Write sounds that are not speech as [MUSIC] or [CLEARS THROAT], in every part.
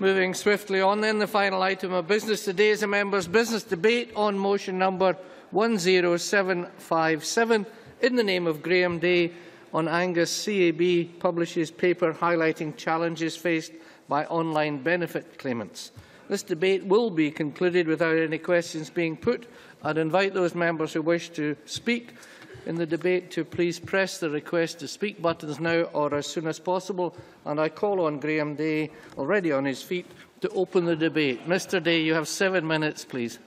Moving swiftly on then, the final item of business today is a members' business debate on motion number 10757 in the name of Graeme Dey on Angus CAB publishes paper highlighting challenges faced by online benefit claimants. This debate will be concluded without any questions being put. I'd invite those members who wish to speak in the debate to please press the request to speak buttons now or as soon as possible. And I call on Graeme Dey, already on his feet, to open the debate. Mr Dey, you have seven minutes, please.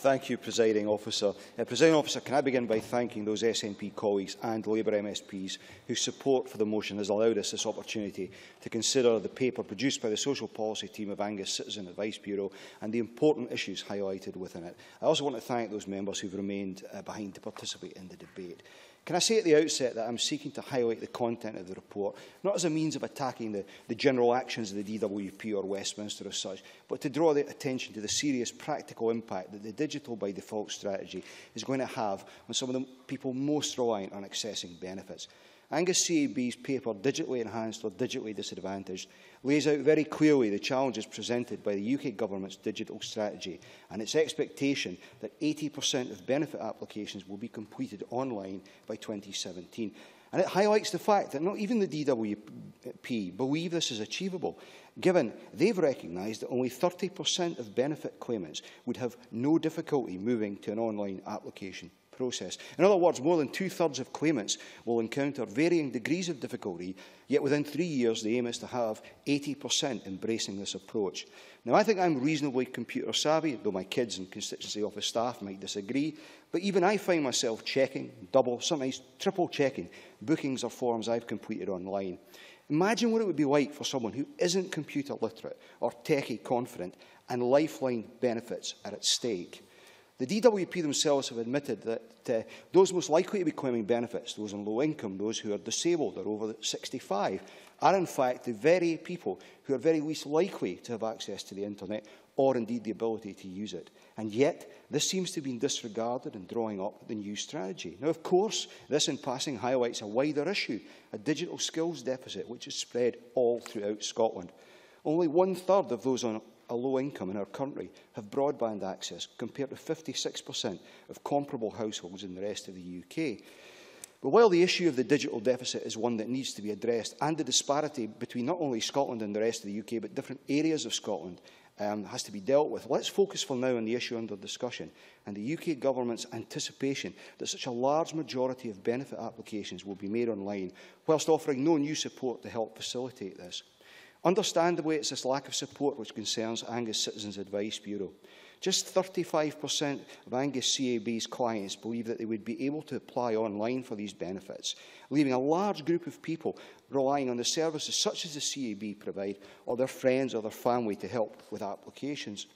Thank you, Presiding Officer. Uh, Presiding Officer, can I begin by thanking those SNP colleagues and Labour MSPs whose support for the motion has allowed us this opportunity to consider the paper produced by the Social Policy Team of Angus Citizen Advice Bureau and the important issues highlighted within it. I also want to thank those members who have remained uh, behind to participate in the debate. Can I say at the outset that I'm seeking to highlight the content of the report, not as a means of attacking the, the general actions of the DWP or Westminster as such, but to draw the attention to the serious practical impact that the digital by default strategy is going to have on some of the people most reliant on accessing benefits. Angus CAB's paper, Digitally Enhanced or Digitally Disadvantaged, lays out very clearly the challenges presented by the UK Government's digital strategy and its expectation that 80% of benefit applications will be completed online by 2017. And it highlights the fact that not even the DWP believe this is achievable, given they've recognised that only 30% of benefit claimants would have no difficulty moving to an online application process. In other words, more than two-thirds of claimants will encounter varying degrees of difficulty, yet within three years the aim is to have 80% embracing this approach. Now, I think I'm reasonably computer savvy, though my kids and constituency office staff might disagree, but even I find myself checking, double, sometimes triple checking bookings or forms I've completed online. Imagine what it would be like for someone who isn't computer literate or techie confident and lifeline benefits are at stake. The DWP themselves have admitted that uh, those most likely to be claiming benefits, those on low income, those who are disabled or over 65, are in fact the very people who are very least likely to have access to the internet or indeed the ability to use it. And yet, this seems to have been disregarded in drawing up the new strategy. Now, of course, this in passing highlights a wider issue, a digital skills deficit which is spread all throughout Scotland. Only one-third of those on a low income in our country have broadband access compared to 56% of comparable households in the rest of the UK. But while the issue of the digital deficit is one that needs to be addressed and the disparity between not only Scotland and the rest of the UK but different areas of Scotland um, has to be dealt with, let's focus for now on the issue under discussion and the UK Government's anticipation that such a large majority of benefit applications will be made online whilst offering no new support to help facilitate this. Understandably, it's this lack of support which concerns Angus Citizens Advice Bureau. Just 35% of Angus CAB's clients believe that they would be able to apply online for these benefits, leaving a large group of people relying on the services such as the CAB provide or their friends or their family to help with applications.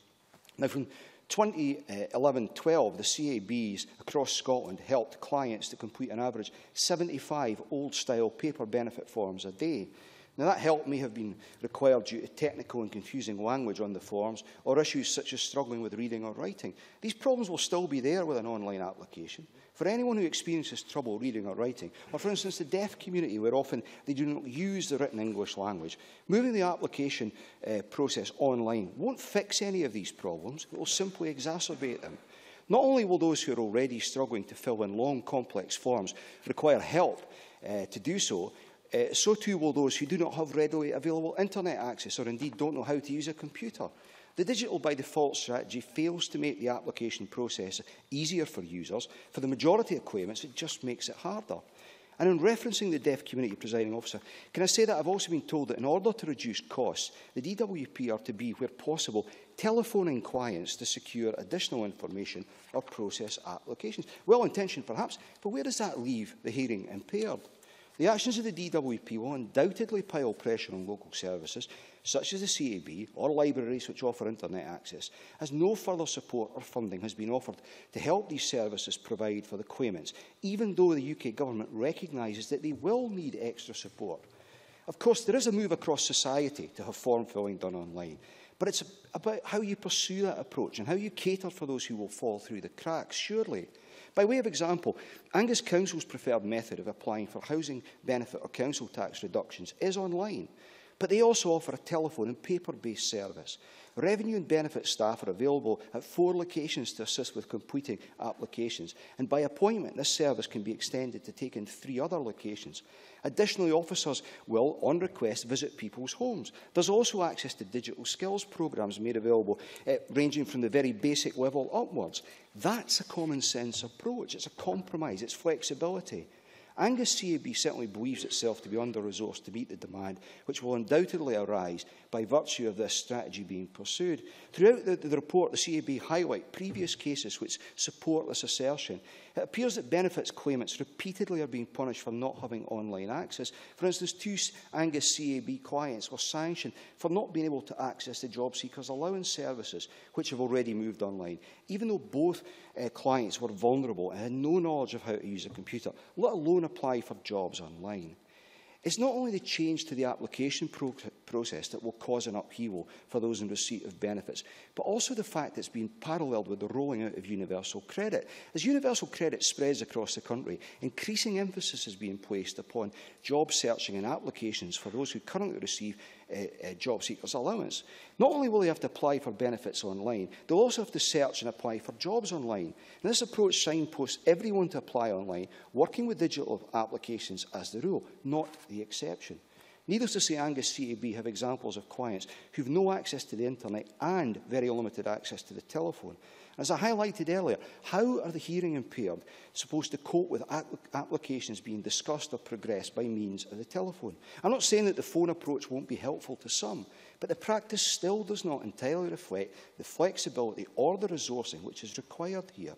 Now, from 2011-12, the CABs across Scotland helped clients to complete an average 75 old-style paper benefit forms a day. Now, that help may have been required due to technical and confusing language on the forms or issues such as struggling with reading or writing. These problems will still be there with an online application. For anyone who experiences trouble reading or writing, or for instance the deaf community where often they do not use the written English language, moving the application uh, process online won't fix any of these problems, it will simply exacerbate them. Not only will those who are already struggling to fill in long, complex forms require help uh, to do so, Uh, so too will those who do not have readily available internet access or indeed don't know how to use a computer. The digital by default strategy fails to make the application process easier for users. For the majority of claimants, it just makes it harder. And in referencing the deaf community presiding officer, can I say that I've also been told that in order to reduce costs, the DWP are to be, where possible, telephoning clients to secure additional information or process applications. Well-intentioned perhaps, but where does that leave the hearing impaired? The actions of the DWP will undoubtedly pile pressure on local services, such as the CAB or libraries which offer internet access, as no further support or funding has been offered to help these services provide for the claimants, even though the UK Government recognises that they will need extra support. Of course, there is a move across society to have form filling done online, but it's about how you pursue that approach and how you cater for those who will fall through the cracks, surely. By way of example, Angus Council's preferred method of applying for housing benefit or council tax reductions is online. But they also offer a telephone and paper-based service. Revenue and benefit staff are available at four locations to assist with completing applications. And by appointment, this service can be extended to take in three other locations. Additionally, officers will, on request, visit people's homes. There's also access to digital skills programmes made available, uh, ranging from the very basic level upwards. That's a common sense approach. It's a compromise. It's flexibility. Angus CAB certainly believes itself to be under-resourced to meet the demand, which will undoubtedly arise by virtue of this strategy being pursued. Throughout the, the report, the CAB highlight previous cases which support this assertion, It appears that benefits claimants repeatedly are being punished for not having online access. For instance, two Angus CAB clients were sanctioned for not being able to access the job seekers allowance services, which have already moved online, even though both uh, clients were vulnerable and had no knowledge of how to use a computer, let alone apply for jobs online. It's not only the change to the application pro process that will cause an upheaval for those in receipt of benefits, but also the fact that it's been paralleled with the rolling out of universal credit. As universal credit spreads across the country, increasing emphasis is being placed upon job searching and applications for those who currently receive uh, uh, job seekers allowance. Not only will they have to apply for benefits online, they'll also have to search and apply for jobs online. And this approach signposts everyone to apply online, working with digital applications as the rule, not the exception. Needless to say, Angus CAB have examples of clients who have no access to the internet and very limited access to the telephone. As I highlighted earlier, how are the hearing impaired supposed to cope with applications being discussed or progressed by means of the telephone? I'm not saying that the phone approach won't be helpful to some, but the practice still does not entirely reflect the flexibility or the resourcing which is required here.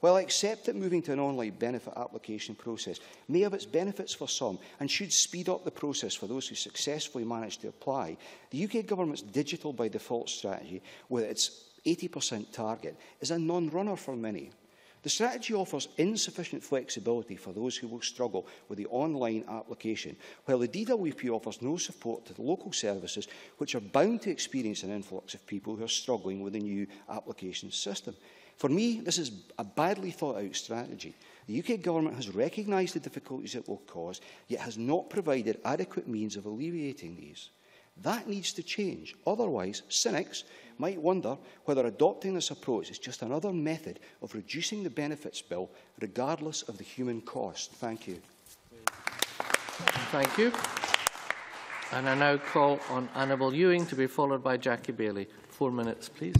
While I accept that moving to an online benefit application process may have its benefits for some and should speed up the process for those who successfully manage to apply, the UK Government's digital by default strategy, with its 80% target is a non-runner for many. The strategy offers insufficient flexibility for those who will struggle with the online application, while the DWP offers no support to the local services, which are bound to experience an influx of people who are struggling with the new application system. For me, this is a badly thought-out strategy. The UK Government has recognised the difficulties it will cause, yet has not provided adequate means of alleviating these. That needs to change. Otherwise, cynics might wonder whether adopting this approach is just another method of reducing the benefits bill, regardless of the human cost. Thank you. Thank you. And I now call on Annabel Ewing to be followed by Jackie Baillie. Four minutes, please.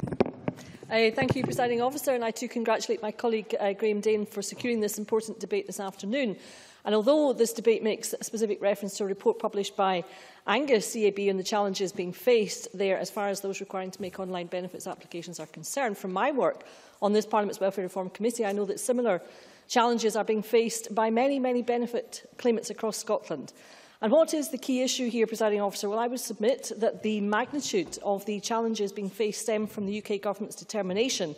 Uh, thank you, Presiding Officer, and I too congratulate my colleague uh, Graeme Dey for securing this important debate this afternoon. And although this debate makes a specific reference to a report published by Angus CAB and the challenges being faced there as far as those requiring to make online benefits applications are concerned, from my work on this Parliament's Welfare Reform Committee, I know that similar challenges are being faced by many, many benefit claimants across Scotland. And what is the key issue here, presiding officer? Well, I would submit that the magnitude of the challenges being faced stem from the UK Government's determination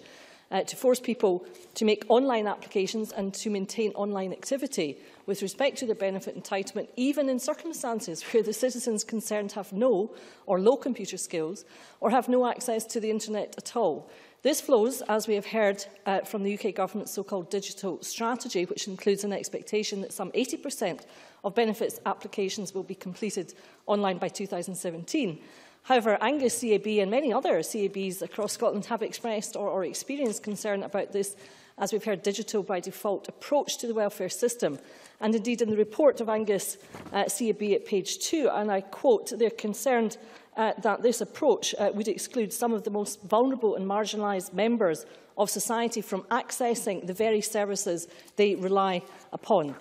uh, to force people to make online applications and to maintain online activity with respect to their benefit entitlement, even in circumstances [LAUGHS] where the citizens concerned have no or low computer skills or have no access to the internet at all. This flows, as we have heard uh, from the UK Government's so-called digital strategy, which includes an expectation that some 80% of benefits applications will be completed online by 2017. However, Angus CAB and many other CABs across Scotland have expressed or, or experienced concern about this, as we've heard, digital by default approach to the welfare system. And indeed, in the report of Angus uh, CAB at page 2, and I quote, they're concerned uh, that this approach uh, would exclude some of the most vulnerable and marginalised members of society from accessing the very services they rely upon.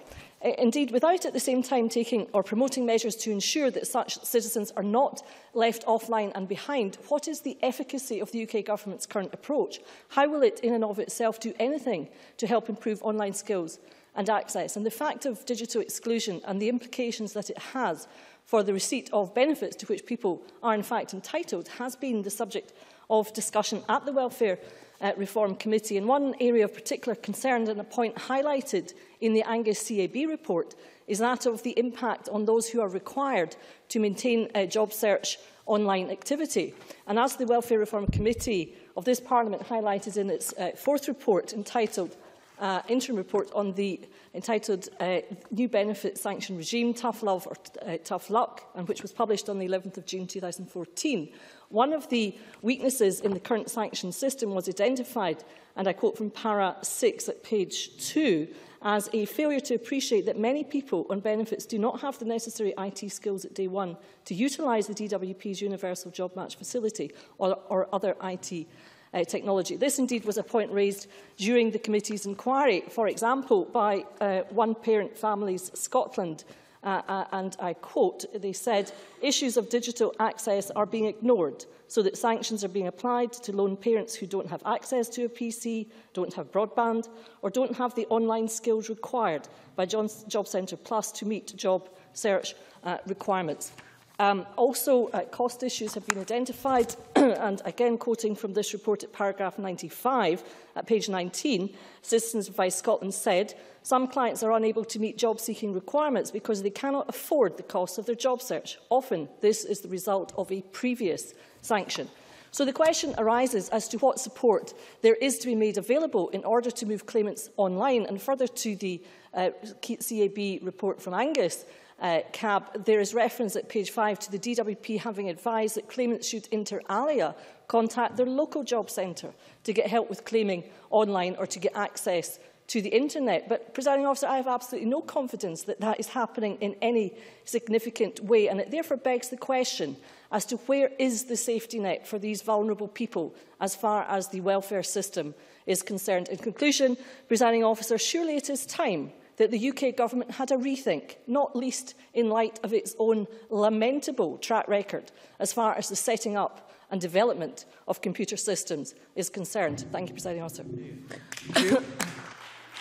Indeed, without at the same time taking or promoting measures to ensure that such citizens are not left offline and behind, what is the efficacy of the UK Government's current approach? How will it in and of itself do anything to help improve online skills and access? And the fact of digital exclusion and the implications that it has for the receipt of benefits to which people are in fact entitled has been the subject of discussion at the Welfare uh, Reform Committee. And one area of particular concern and a point highlighted in the Angus CAB report is that of the impact on those who are required to maintain uh, job search online activity. And as the Welfare Reform Committee of this Parliament highlighted in its uh, fourth report entitled uh, interim report on the entitled uh, New Benefit Sanction Regime, Tough Love or uh, Tough Luck, and which was published on the 11th of June 2014. One of the weaknesses in the current sanction system was identified, and I quote from para 6 at page 2, as a failure to appreciate that many people on benefits do not have the necessary IT skills at day one to utilise the DWP's Universal Job Match facility or, or other IT uh, technology. This indeed was a point raised during the committee's inquiry, for example, by uh, One Parent Families Scotland, uh, uh, and I quote, they said, issues of digital access are being ignored so that sanctions are being applied to lone parents who don't have access to a PC, don't have broadband, or don't have the online skills required by Job Centre Plus to meet job search uh, requirements. Um, also, uh, cost issues have been identified, [CLEARS THROAT] and again quoting from this report at paragraph 95, at page 19, Citizens Advice Scotland said, some clients are unable to meet job-seeking requirements because they cannot afford the cost of their job search. Often, this is the result of a previous sanction. So the question arises as to what support there is to be made available in order to move claimants online. And further to the uh, CAB report from Angus, uh, CAB, there is reference at page 5 to the DWP having advised that claimants should inter alia contact their local job centre to get help with claiming online or to get access to the internet. But, presiding officer, I have absolutely no confidence that that is happening in any significant way. And it therefore begs the question as to where is the safety net for these vulnerable people as far as the welfare system is concerned. In conclusion, presiding officer, surely it is time that the UK government had a rethink, not least in light of its own lamentable track record as far as the setting up and development of computer systems is concerned. Thank you, Presiding Officer. Thank you.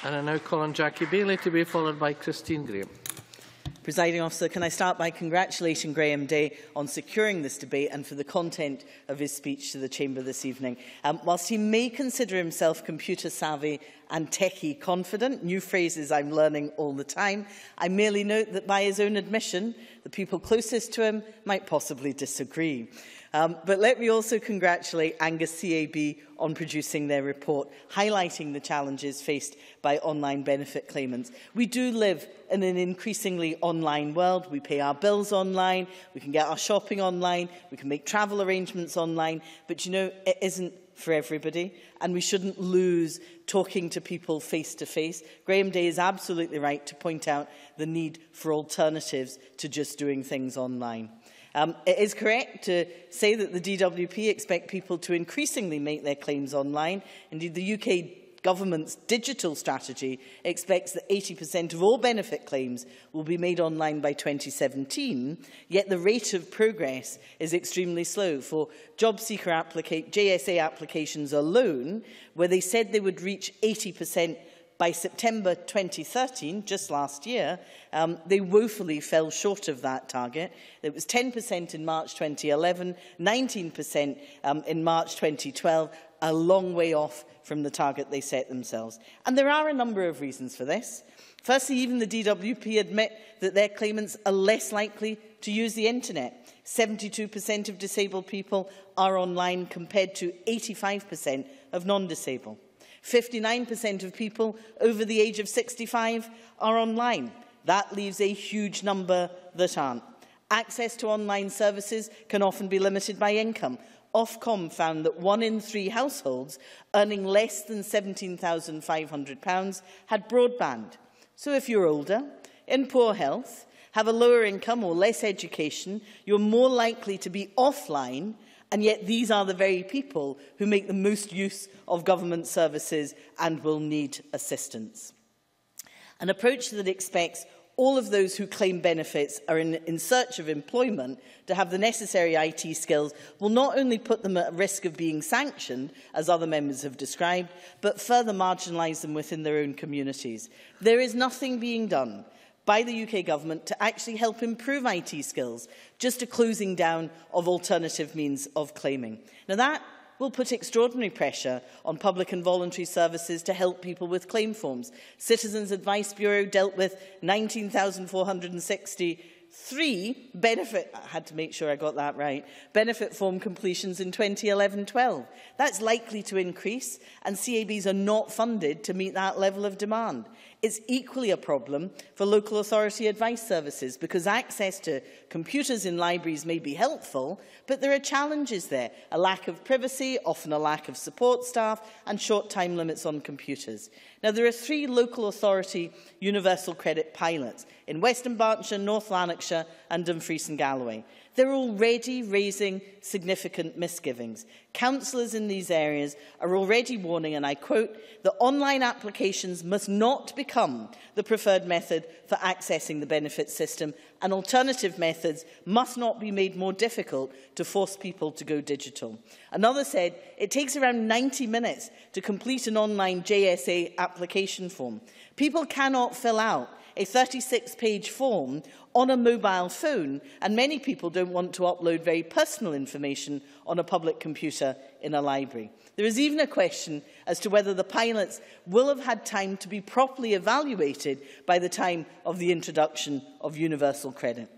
and I now call on Jackie Bailey to be followed by Christine Graham. Presiding officer, can I start by congratulating Graeme Dey on securing this debate and for the content of his speech to the Chamber this evening. Um, whilst he may consider himself computer savvy and techie confident, new phrases I'm learning all the time, I merely note that by his own admission, the people closest to him might possibly disagree. Um, but let me also congratulate Angus CAB on producing their report, highlighting the challenges faced by online benefit claimants. We do live in an increasingly online world. We pay our bills online, we can get our shopping online, we can make travel arrangements online, but you know, it isn't for everybody, and we shouldn't lose talking to people face to face. Graeme Dey is absolutely right to point out the need for alternatives to just doing things online. Um, it is correct to say that the DWP expect people to increasingly make their claims online. Indeed, the UK government's digital strategy expects that 80% of all benefit claims will be made online by 2017, yet the rate of progress is extremely slow. For job seeker applica JSA applications alone, where they said they would reach 80% by September 2013, just last year, um, they woefully fell short of that target. It was 10% in March 2011, 19% um, in March 2012, a long way off from the target they set themselves. And there are a number of reasons for this. Firstly, even the DWP admit that their claimants are less likely to use the internet. 72% of disabled people are online compared to 85% of non-disabled. 59% of people over the age of 65 are online. That leaves a huge number that aren't. Access to online services can often be limited by income. Ofcom found that one in three households earning less than £17,500 had broadband. So if you're older, in poor health, have a lower income or less education, you're more likely to be offline And yet these are the very people who make the most use of government services and will need assistance. An approach that expects all of those who claim benefits are in, in search of employment to have the necessary IT skills will not only put them at risk of being sanctioned, as other members have described, but further marginalise them within their own communities. There is nothing being done by the UK government to actually help improve IT skills, just a closing down of alternative means of claiming. Now that will put extraordinary pressure on public and voluntary services to help people with claim forms. Citizens Advice Bureau dealt with 19,460 three benefit, I had to make sure I got that right, benefit form completions in 2011-12. That's likely to increase and CABs are not funded to meet that level of demand. It's equally a problem for local authority advice services because access to computers in libraries may be helpful, but there are challenges there. A lack of privacy, often a lack of support staff and short time limits on computers. Now, there are three local authority universal credit pilots in Western Berkshire, North Lanarkshire and Dumfries and Galloway. They're already raising significant misgivings. Councillors in these areas are already warning, and I quote, that online applications must not become the preferred method for accessing the benefit system, and alternative methods must not be made more difficult to force people to go digital. Another said, it takes around 90 minutes to complete an online JSA application form. People cannot fill out a 36-page form on a mobile phone, and many people don't want to upload very personal information on a public computer in a library. There is even a question as to whether the pilots will have had time to be properly evaluated by the time of the introduction of universal credit.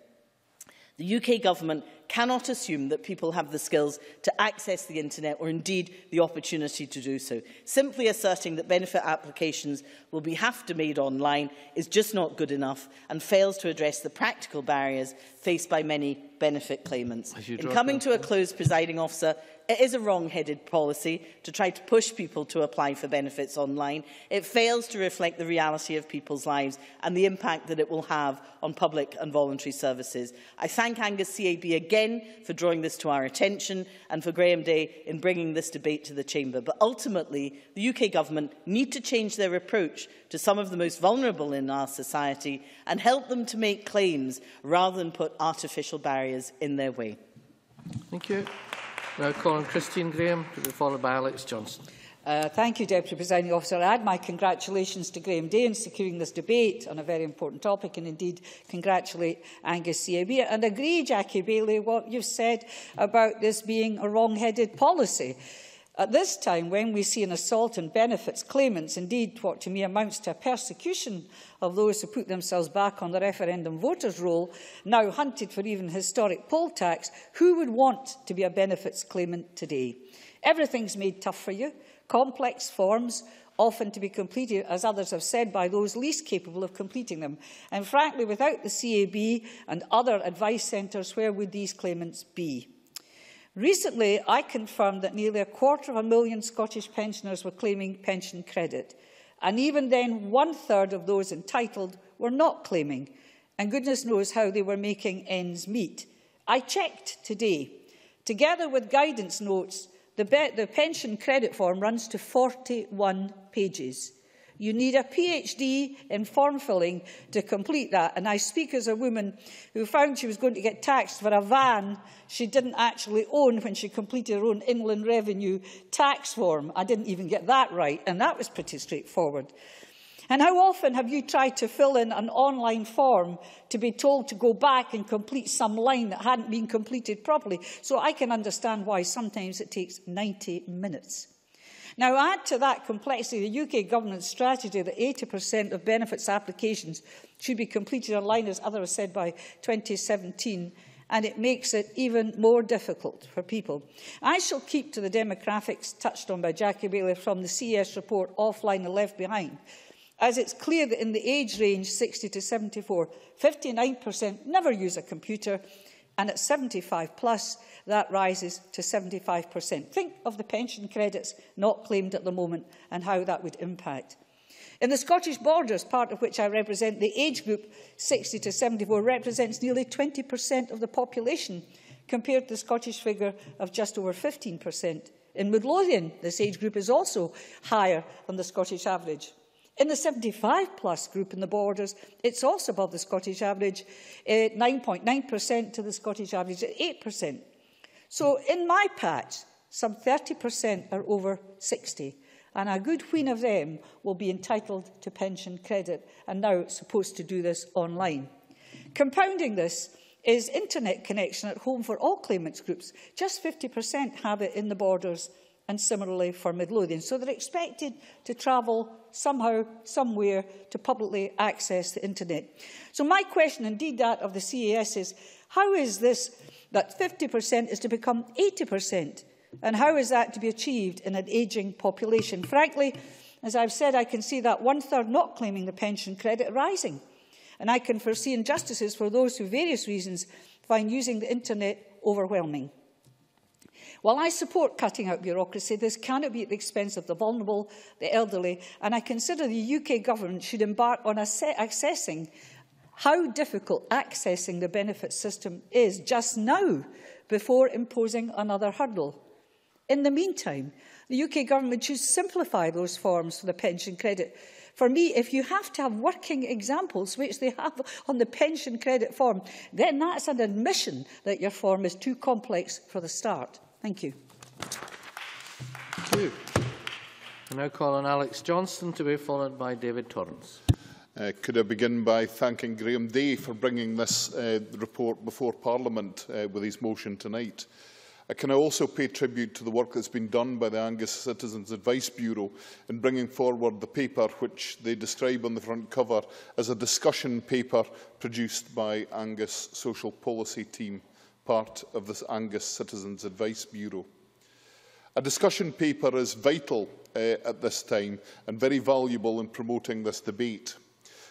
The UK government cannot assume that people have the skills to access the internet or indeed the opportunity to do so. Simply asserting that benefit applications will be have to made online is just not good enough and fails to address the practical barriers faced by many benefit claimants. In coming to a close, presiding officer, It is a wrong-headed policy to try to push people to apply for benefits online. It fails to reflect the reality of people's lives and the impact that it will have on public and voluntary services. I thank Angus CAB again for drawing this to our attention and for Graeme Dey in bringing this debate to the Chamber. But ultimately, the UK Government need to change their approach to some of the most vulnerable in our society and help them to make claims rather than put artificial barriers in their way. Thank you. Now calling Christine Graham to be followed by Alex Johnson. Uh, thank you, Deputy Presiding Officer. I add my congratulations to Graham Day in securing this debate on a very important topic and indeed congratulate Angus Siabir and agree, Jackie Bailey, what you've said about this being a wrong-headed policy. Uh, At this time, when we see an assault on benefits claimants, indeed what to me amounts to a persecution of those who put themselves back on the referendum voters' roll, now hunted for even historic poll tax, who would want to be a benefits claimant today? Everything's made tough for you, complex forms, often to be completed, as others have said, by those least capable of completing them. And frankly, without the CAB and other advice centres, where would these claimants be? Recently, I confirmed that nearly a quarter of a million Scottish pensioners were claiming pension credit. And even then, one-third of those entitled were not claiming. And goodness knows how they were making ends meet. I checked today. Together with guidance notes, the, the pension credit form runs to 41 pages. You need a PhD in form filling to complete that. And I speak as a woman who found she was going to get taxed for a van she didn't actually own when she completed her own inland revenue tax form. I didn't even get that right, and that was pretty straightforward. And how often have you tried to fill in an online form to be told to go back and complete some line that hadn't been completed properly? So I can understand why sometimes it takes 90 minutes. Now, add to that complexity the UK government's strategy that 80% of benefits applications should be completed online, as others said, by 2017, and it makes it even more difficult for people. I shall keep to the demographics touched on by Jackie Baillie from the CAS report Offline and Left Behind, as it's clear that in the age range 60 to 74, 59% never use a computer, and at 75 plus, that rises to 75%. Think of the pension credits not claimed at the moment and how that would impact. In the Scottish Borders, part of which I represent, the age group 60 to 74 represents nearly 20% of the population, compared to the Scottish figure of just over 15%. In Midlothian, this age group is also higher than the Scottish average. In the 75 plus group in the borders, it's also above the Scottish average, 9.9% uh, to the Scottish average at 8%. So in my patch, some 30% are over 60, and a good wheen of them will be entitled to pension credit and now supposed to do this online. Compounding this is internet connection at home for all claimants groups. Just 50% have it in the borders and similarly for Midlothian. So they're expected to travel somehow, somewhere, to publicly access the internet. So my question, indeed that of the CAS, is how is this that 50% is to become 80%? And how is that to be achieved in an ageing population? Frankly, as I've said, I can see that one-third not claiming the pension credit rising. And I can foresee injustices for those who, various reasons, find using the internet overwhelming. While I support cutting out bureaucracy, this cannot be at the expense of the vulnerable, the elderly, and I consider the UK Government should embark on assessing how difficult accessing the benefit system is just now before imposing another hurdle. In the meantime, the UK Government should simplify those forms for the pension credit. For me, if you have to have working examples, which they have on the pension credit form, then that's an admission that your form is too complex for the start. Thank you. Thank you. I now call on Alex Johnstone to be followed by David Torrance. Uh, could I begin by thanking Graeme Dey for bringing this uh, report before Parliament uh, with his motion tonight. I can also pay tribute to the work that's been done by the Angus Citizens Advice Bureau in bringing forward the paper which they describe on the front cover as a discussion paper produced by Angus Social Policy Team part of the Angus Citizens Advice Bureau. A discussion paper is vital uh, at this time and very valuable in promoting this debate.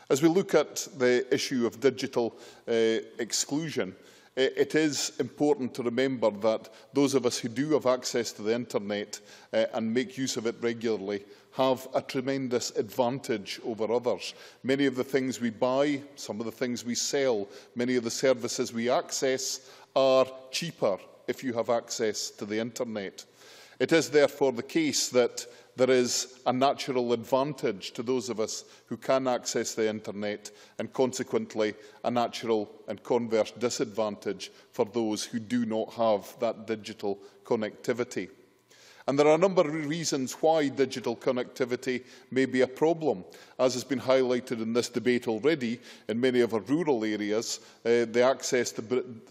As we look at the issue of digital uh, exclusion, it is important to remember that those of us who do have access to the internet uh, and make use of it regularly have a tremendous advantage over others. Many of the things we buy, some of the things we sell, many of the services we access are cheaper if you have access to the internet. It is therefore the case that there is a natural advantage to those of us who can access the internet and consequently a natural and converse disadvantage for those who do not have that digital connectivity. And there are a number of reasons why digital connectivity may be a problem. As has been highlighted in this debate already, in many of our rural areas, uh, the access to,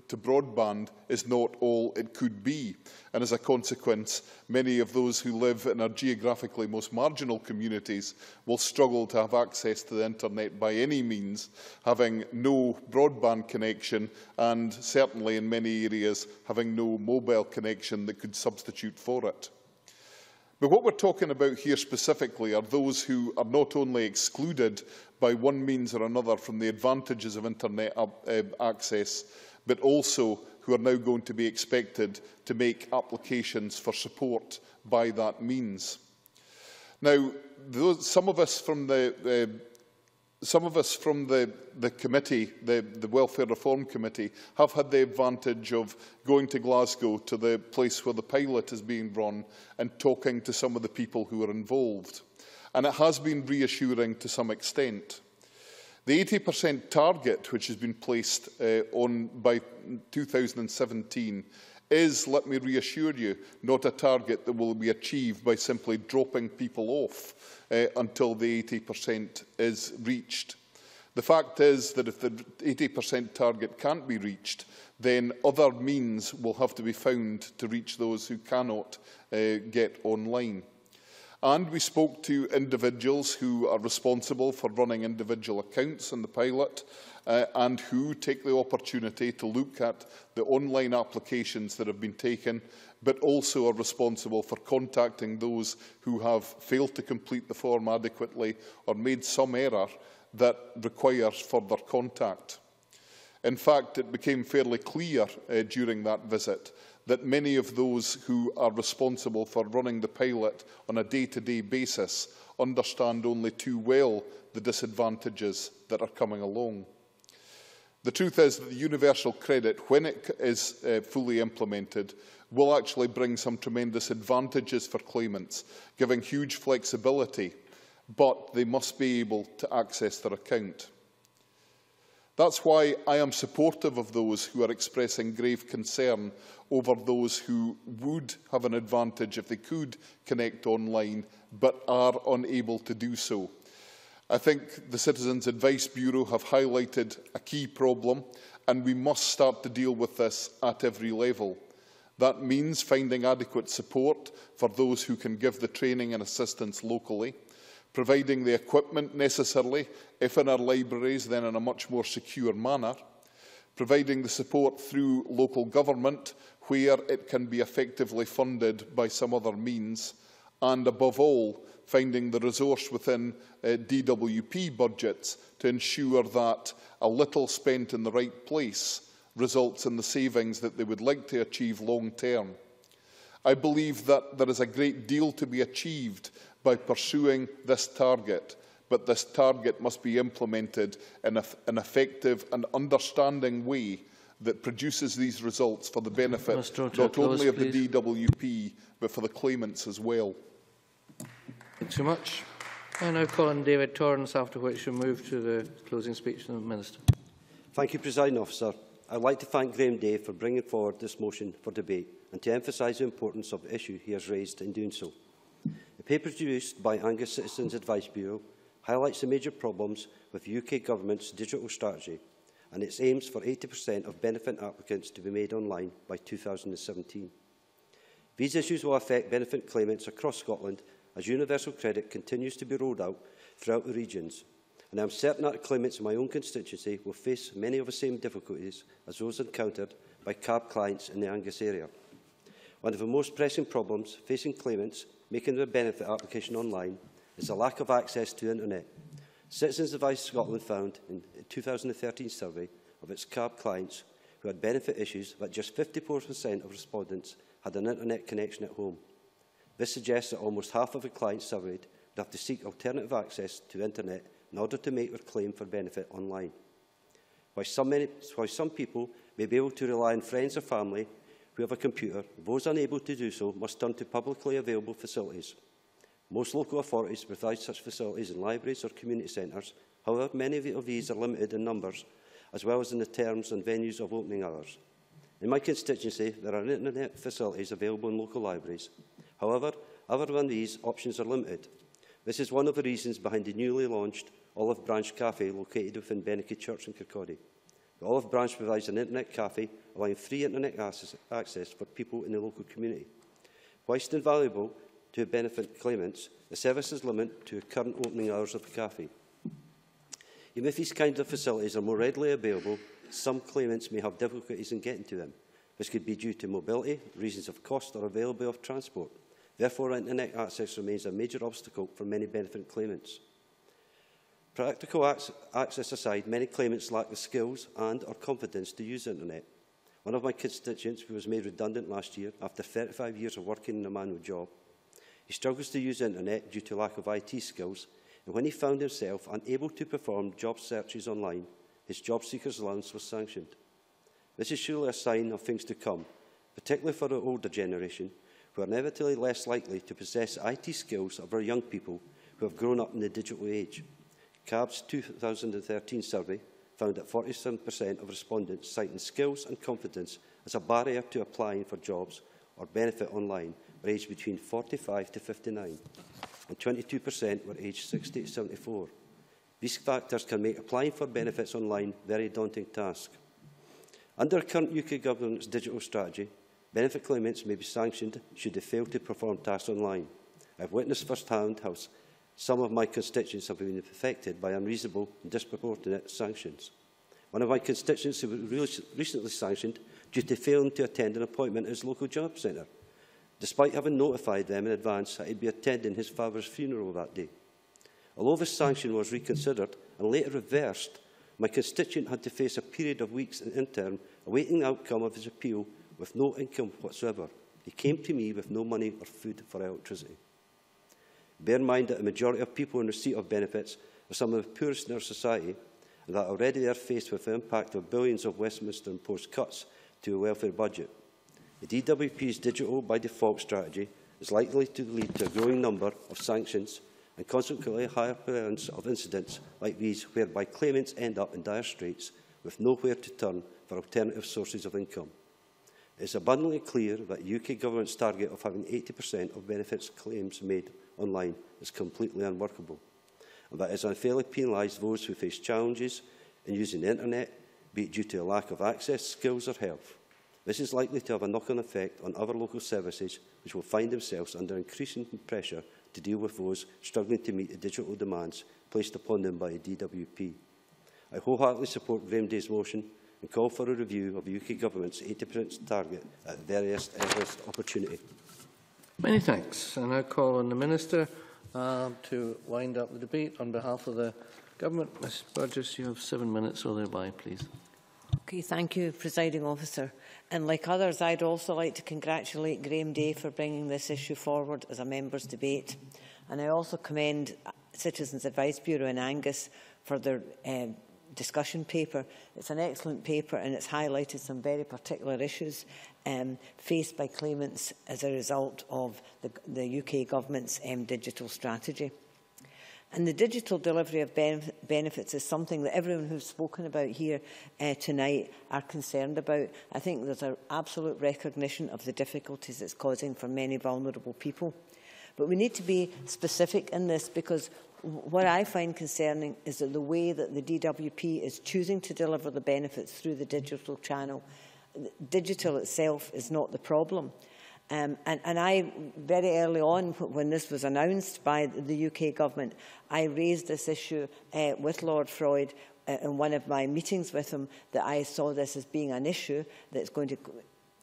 to broadband is not all it could be. And as a consequence, many of those who live in our geographically most marginal communities will struggle to have access to the internet by any means, having no broadband connection and certainly in many areas having no mobile connection that could substitute for it. But what we're talking about here specifically are those who are not only excluded by one means or another from the advantages of internet uh, access, but also who are now going to be expected to make applications for support by that means. Now, those, some of us from the uh, some of us from the, the committee, the, the Welfare Reform Committee, have had the advantage of going to Glasgow, to the place where the pilot is being run, and talking to some of the people who are involved. And it has been reassuring to some extent. The 80% target, which has been placed uh, on by 2017, is, let me reassure you, not a target that will be achieved by simply dropping people off uh, until the 80% is reached. The fact is that if the 80% target can't be reached, then other means will have to be found to reach those who cannot uh, get online. And we spoke to individuals who are responsible for running individual accounts in the pilot uh, and who take the opportunity to look at the online applications that have been taken but also are responsible for contacting those who have failed to complete the form adequately or made some error that requires further contact. In fact, it became fairly clear uh, during that visit that many of those who are responsible for running the pilot on a day-to-day -day basis understand only too well the disadvantages that are coming along. The truth is that the universal credit, when it is uh, fully implemented, will actually bring some tremendous advantages for claimants, giving huge flexibility, but they must be able to access their account. That's why I am supportive of those who are expressing grave concern over those who would have an advantage if they could connect online but are unable to do so. I think the Citizens Advice Bureau have highlighted a key problem and we must start to deal with this at every level. That means finding adequate support for those who can give the training and assistance locally, providing the equipment necessarily, if in our libraries, then in a much more secure manner, providing the support through local government where it can be effectively funded by some other means, and above all, finding the resource within uh, DWP budgets to ensure that a little spent in the right place results in the savings that they would like to achieve long term. I believe that there is a great deal to be achieved by pursuing this target, but this target must be implemented in a, an effective and understanding way that produces these results for the benefit not only of the DWP, but for the claimants as well. Thanks so much. I now call on David Torrance, after which we move to the closing speech from the Minister. Thank you, President Officer. I'd like to thank Graham Day for bringing forward this motion for debate and to emphasise the importance of the issue he has raised in doing so. The paper produced by Angus Citizens Advice Bureau highlights the major problems with the UK Government's digital strategy and its aims for 80% of benefit applicants to be made online by 2017. These issues will affect benefit claimants across Scotland as universal credit continues to be rolled out throughout the regions. And I am certain that claimants in my own constituency will face many of the same difficulties as those encountered by CAB clients in the Angus area. One of the most pressing problems facing claimants making their benefit application online is the lack of access to the internet. Citizens Advice Scotland found in a 2013 survey of its CAB clients who had benefit issues that just 54% of respondents had an internet connection at home. This suggests that almost half of the clients surveyed would have to seek alternative access to the internet in order to make their claim for benefit online. While some, some people may be able to rely on friends or family who have a computer, those unable to do so must turn to publicly available facilities. Most local authorities provide such facilities in libraries or community centres. However, many of these are limited in numbers, as well as in the terms and venues of opening hours. In my constituency, there are internet facilities available in local libraries, However, other than these, options are limited. This is one of the reasons behind the newly launched Olive Branch Cafe located within Bennochy Church in Kirkcaldy. The Olive Branch provides an internet cafe allowing free internet access, for people in the local community. Whilst invaluable to benefit claimants, the service is limited to current opening hours of the cafe. Even if these kinds of facilities are more readily available, some claimants may have difficulties in getting to them. This could be due to mobility, reasons of cost or availability of transport. Therefore, internet access remains a major obstacle for many benefit claimants. Practical access aside, many claimants lack the skills and or confidence to use the internet. One of my constituents was made redundant last year after 35 years of working in a manual job. He struggles to use the internet due to lack of IT skills, and when he found himself unable to perform job searches online, his job seeker's allowance was sanctioned. This is surely a sign of things to come, particularly for the older generation, who are inevitably less likely to possess IT skills of our young people who have grown up in the digital age. CAB's 2013 survey found that 47% of respondents citing skills and confidence as a barrier to applying for jobs or benefit online were aged between 45 to 59, and 22% were aged 60 to 74. These factors can make applying for benefits online a very daunting task. Under current UK government's digital strategy, Benefit claimants may be sanctioned should they fail to perform tasks online. I've witnessed firsthand how some of my constituents have been affected by unreasonable and disproportionate sanctions. One of my constituents who was recently sanctioned due to failing to attend an appointment at his local job centre, despite having notified them in advance that he'd be attending his father's funeral that day. Although this sanction was reconsidered and later reversed, my constituent had to face a period of weeks in interim awaiting the outcome of his appeal with no income whatsoever. He came to me with no money or food for electricity. Bear in mind that the majority of people in receipt of benefits are some of the poorest in our society and that already they are faced with the impact of billions of Westminster imposed cuts to a welfare budget. The DWP's digital by default strategy is likely to lead to a growing number of sanctions and consequently higher prevalence of incidents like these whereby claimants end up in dire straits with nowhere to turn for alternative sources of income. It is abundantly clear that the UK Government's target of having 80% of benefits claims made online is completely unworkable, and that it has unfairly penalised those who face challenges in using the internet, be it due to a lack of access, skills or health. This is likely to have a knock-on effect on other local services which will find themselves under increasing pressure to deal with those struggling to meet the digital demands placed upon them by the DWP. I wholeheartedly support Graham Day's motion and call for a review of the UK Government's 80% target at the earliest, earliest opportunity. Many thanks. I now call on the Minister uh, to wind up the debate. On behalf of the Government, Ms Burgess, you have seven minutes or thereby, please. Okay, thank you, Presiding Officer. And like others, I'd also like to congratulate Graeme Dey for bringing this issue forward as a members' debate. And I also commend Citizens Advice Bureau in Angus for their um, discussion paper. It's an excellent paper and it's highlighted some very particular issues um, faced by claimants as a result of the, the UK Government's um, digital strategy. And the digital delivery of benef benefits is something that everyone who's spoken about here uh, tonight are concerned about. I think there's an absolute recognition of the difficulties it's causing for many vulnerable people. But we need to be specific in this because what I find concerning is that the way that the DWP is choosing to deliver the benefits through the digital channel, digital itself is not the problem. Um, and, and I, very early on, when this was announced by the UK government, I raised this issue uh, with Lord Freud uh, in one of my meetings with him, that I saw this as being an issue that's going to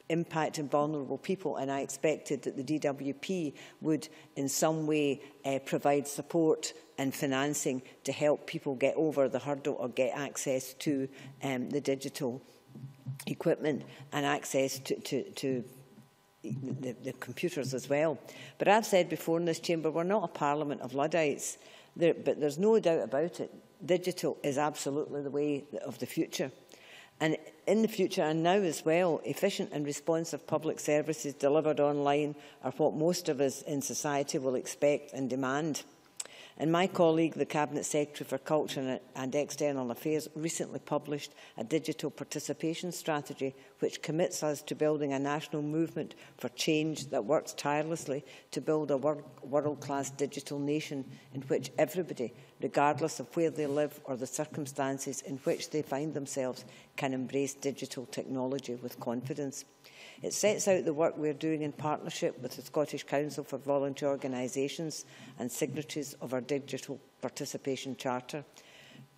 impact on vulnerable people and I expected that the DWP would in some way uh, provide support and financing to help people get over the hurdle or get access to um, the digital equipment and access to, to, to the, the computers as well. But I've said before in this chamber, we're not a parliament of Luddites, there, but there's no doubt about it. Digital is absolutely the way of the future. And in the future and now as well, efficient and responsive public services delivered online are what most of us in society will expect and demand. And my colleague, the Cabinet Secretary for Culture and External Affairs, recently published a digital participation strategy which commits us to building a national movement for change that works tirelessly to build a world-class digital nation in which everybody, regardless of where they live or the circumstances in which they find themselves, can embrace digital technology with confidence. It sets out the work we are doing in partnership with the Scottish Council for Voluntary Organisations and signatories of our Digital Participation Charter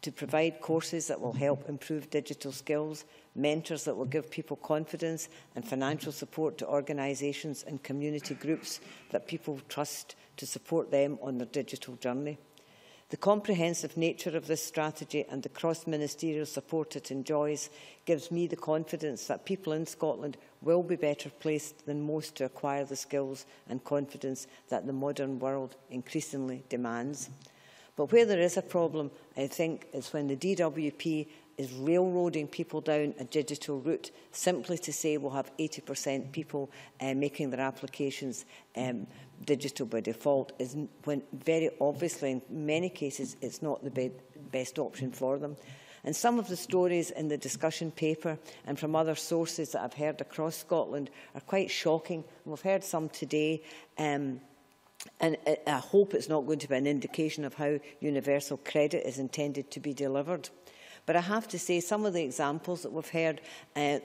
to provide courses that will help improve digital skills, mentors that will give people confidence and financial support to organisations and community groups that people trust to support them on their digital journey. The comprehensive nature of this strategy and the cross-ministerial support it enjoys gives me the confidence that people in Scotland will be better placed than most to acquire the skills and confidence that the modern world increasingly demands. But where there is a problem, I think, is when the DWP is railroading people down a digital route simply to say we'll have 80% people uh, making their applications um, digital by default is when very obviously in many cases it's not the be best option for them. And some of the stories in the discussion paper and from other sources that I've heard across Scotland are quite shocking. And we've heard some today. Um, And I hope it's not going to be an indication of how universal credit is intended to be delivered. But I have to say, some of the examples that we've heard, uh,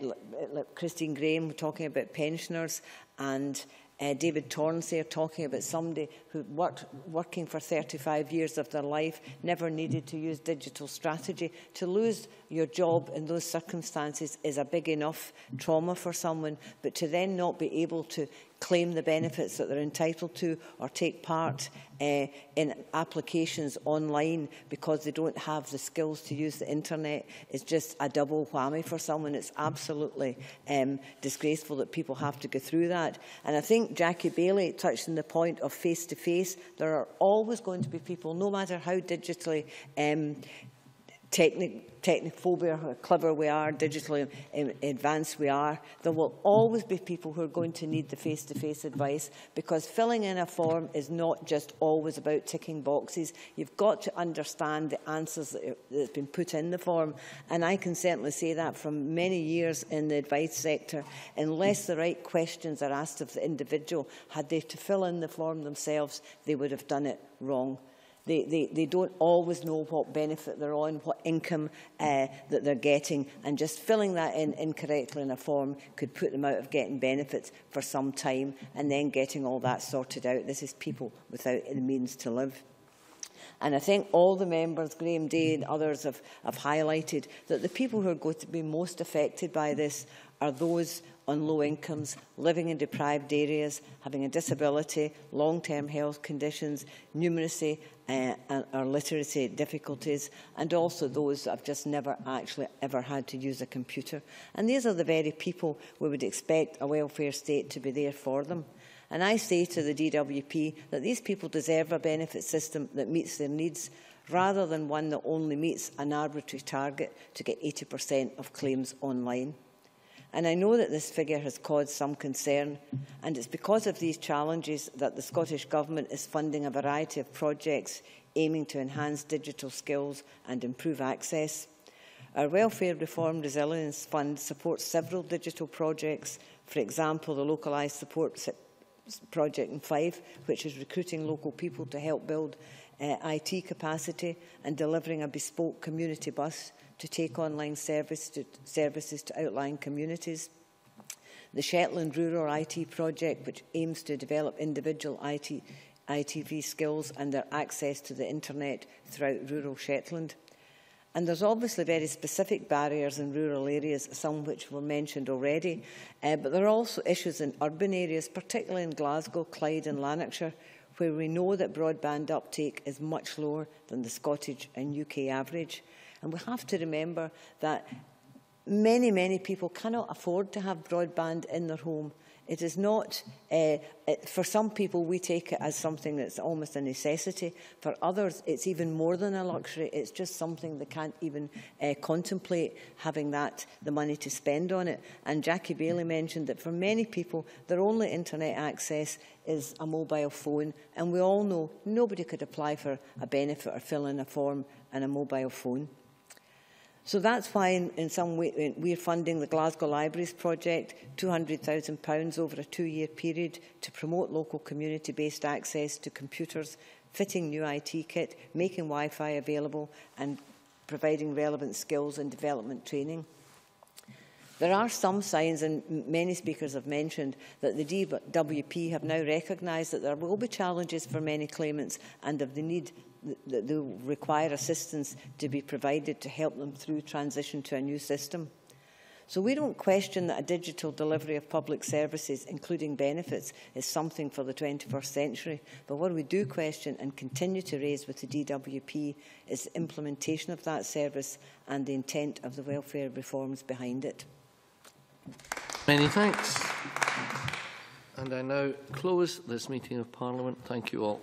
like Christine Graham talking about pensioners and uh, David Torrance there talking about somebody who worked working for 35 years of their life, never needed to use digital strategy. To lose your job in those circumstances is a big enough trauma for someone, but to then not be able to claim the benefits that they're entitled to or take part uh, in applications online because they don't have the skills to use the internet is just a double whammy for someone. It's absolutely um, disgraceful that people have to go through that. And I think Jackie Baillie touched on the point of face-to-face. -face. There are always going to be people, no matter how digitally um, technic technophobia, how clever we are, digitally advanced we are, there will always be people who are going to need the face-to-face -face advice because filling in a form is not just always about ticking boxes. You've got to understand the answers that have been put in the form. And I can certainly say that from many years in the advice sector, unless the right questions are asked of the individual, had they to fill in the form themselves, they would have done it wrong. They, they, they don't always know what benefit they're on, what income uh, that they're getting, and just filling that in incorrectly in a form could put them out of getting benefits for some time and then getting all that sorted out. This is people without the means to live. And I think all the members, Graeme Dey and others, have, have highlighted that the people who are going to be most affected by this are those on low incomes, living in deprived areas, having a disability, long-term health conditions, numeracy uh, or literacy difficulties, and also those that have just never actually ever had to use a computer. And these are the very people we would expect a welfare state to be there for them. And I say to the DWP that these people deserve a benefit system that meets their needs, rather than one that only meets an arbitrary target to get 80% of claims online. And I know that this figure has caused some concern, and it's because of these challenges that the Scottish Government is funding a variety of projects aiming to enhance digital skills and improve access. Our Welfare Reform Resilience Fund supports several digital projects, for example, the Localised Support Project in Fife, which is recruiting local people to help build uh, IT capacity and delivering a bespoke community bus to take online service to, services to outlying communities. The Shetland Rural IT project, which aims to develop individual IT, ITV skills and their access to the internet throughout rural Shetland. And there's obviously very specific barriers in rural areas, some which were mentioned already, uh, but there are also issues in urban areas, particularly in Glasgow, Clyde and Lanarkshire, where we know that broadband uptake is much lower than the Scottish and UK average. And we have to remember that many, many people cannot afford to have broadband in their home. It is not, uh, it, for some people, we take it as something that's almost a necessity. For others, it's even more than a luxury. It's just something they can't even uh, contemplate having that, the money to spend on it. And Jackie Baillie mentioned that for many people, their only internet access is a mobile phone. And we all know nobody could apply for a benefit or fill in a form and a mobile phone. So that's why, in, in some way, we're funding the Glasgow Libraries project, £200,000 over a two-year period to promote local community-based access to computers, fitting new IT kit, making Wi-Fi available and providing relevant skills and development training. There are some signs, and many speakers have mentioned, that the DWP have now recognised that there will be challenges for many claimants and of the need that they require assistance to be provided to help them through transition to a new system. So we don't question that a digital delivery of public services, including benefits, is something for the 21st century. But what we do question and continue to raise with the DWP is the implementation of that service and the intent of the welfare reforms behind it. Many thanks. And I now close this meeting of Parliament. Thank you all.